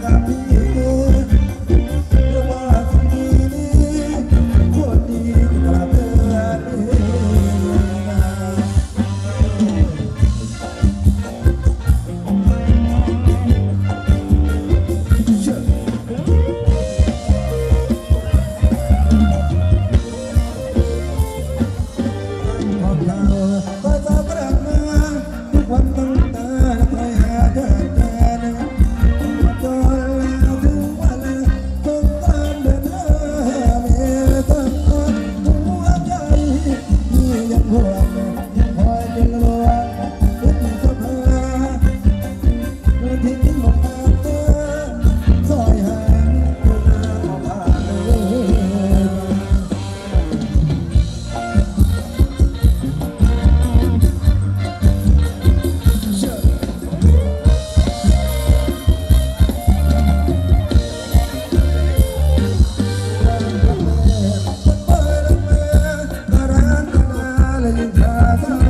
got me. Hallelujah.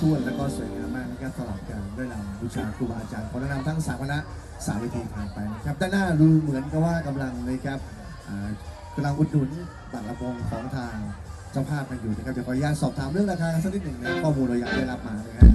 ถ้วนและก็สวยงามมากนะครับตลอดการด้วยนำบูชาครูบาอาจารย์ขอแนะนำทั้งสามคณะสามวิธีผ่านไปนะครับด้านหน้าดูเหมือนกับว่ากำลังนะครับอ่ากำลังอุดหนุนบัตรละวงของทางเจ้าภาพกันอยู่นะครับเดี๋ยวขออนุญาตสอบถามเรื่องราคาสักนิดหนึ่งนะข้อมูลเราอยากได้รับมานะครับ